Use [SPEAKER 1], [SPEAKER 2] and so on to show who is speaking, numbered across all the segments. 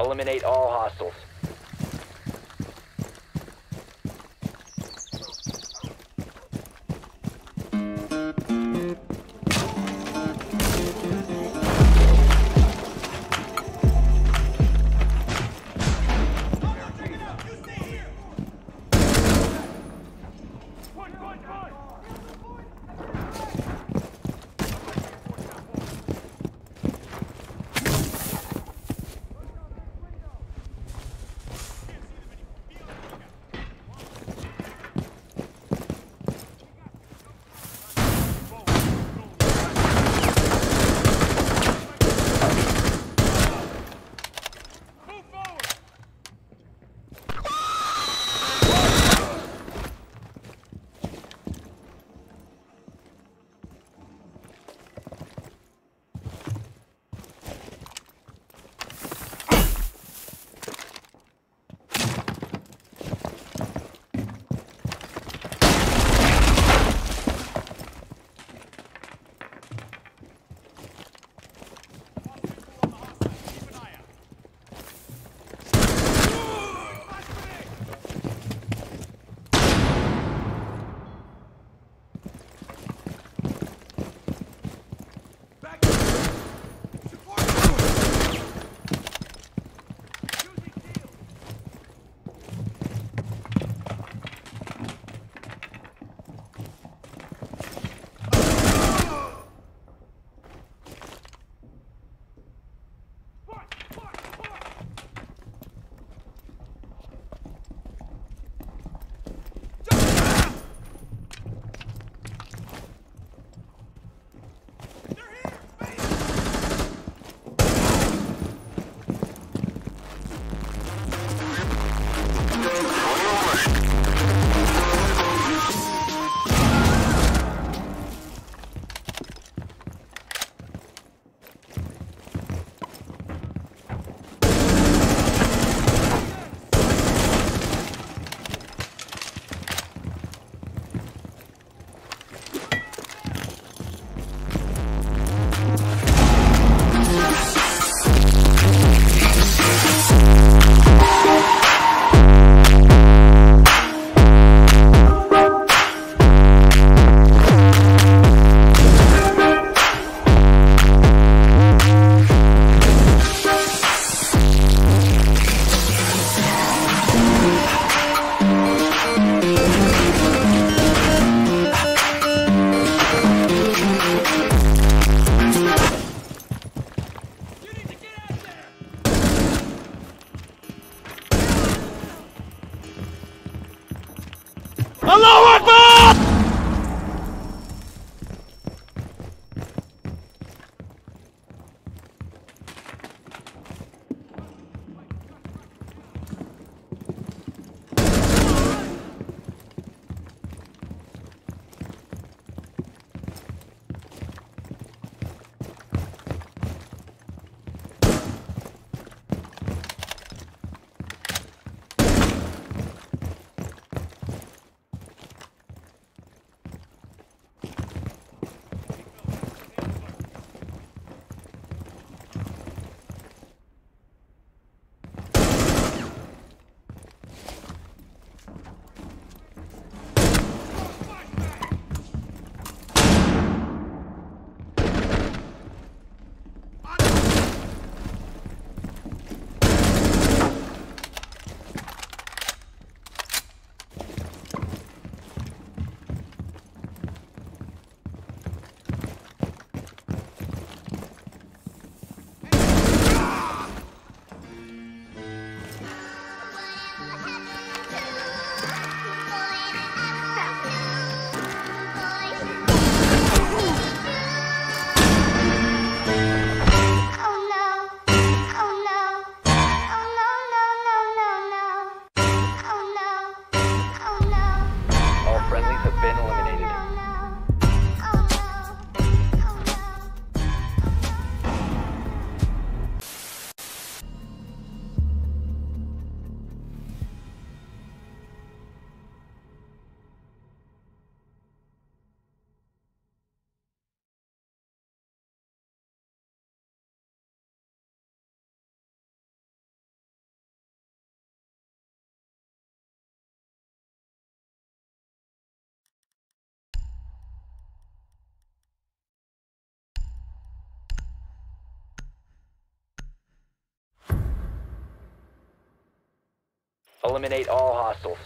[SPEAKER 1] Eliminate all hostiles. Eliminate all hostiles.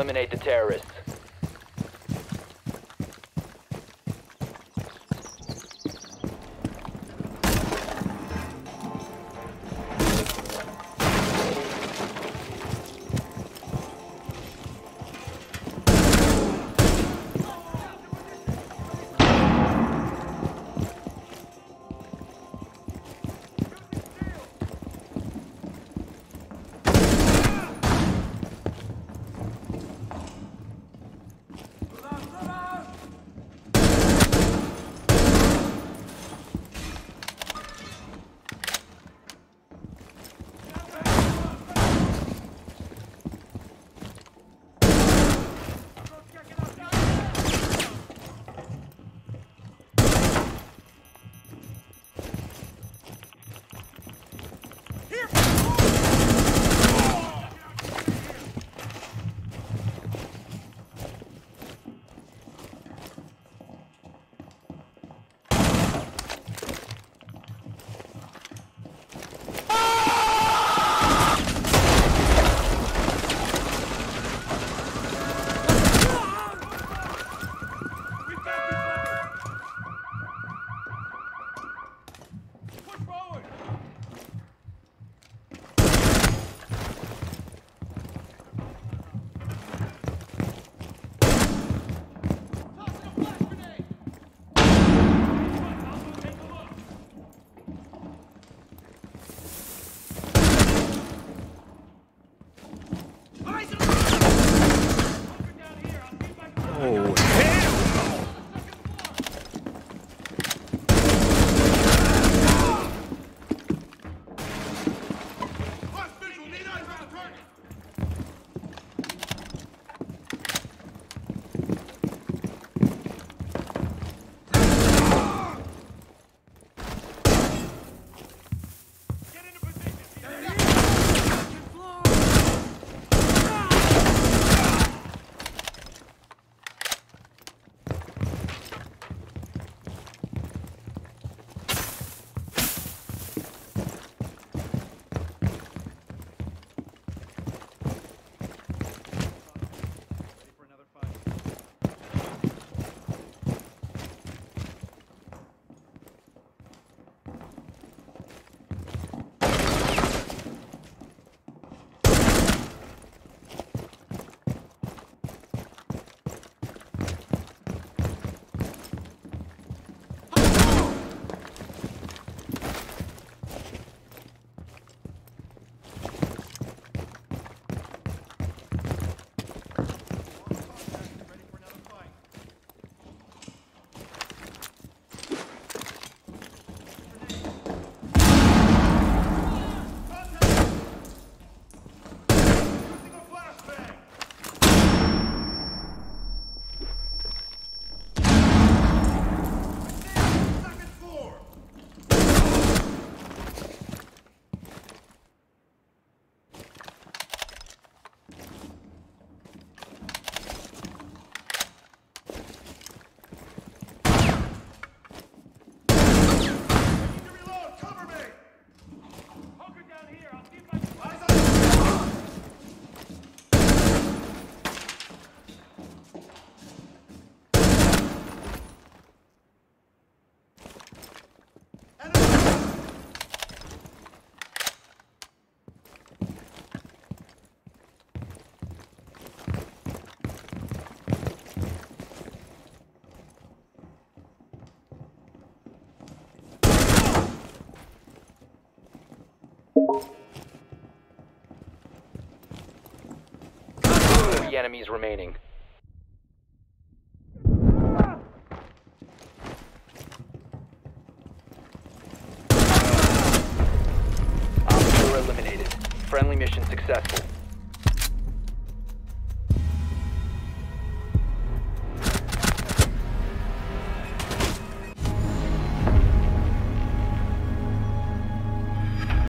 [SPEAKER 1] Eliminate the terrorists. Enemies remaining. Op 4 eliminated. Friendly mission successful.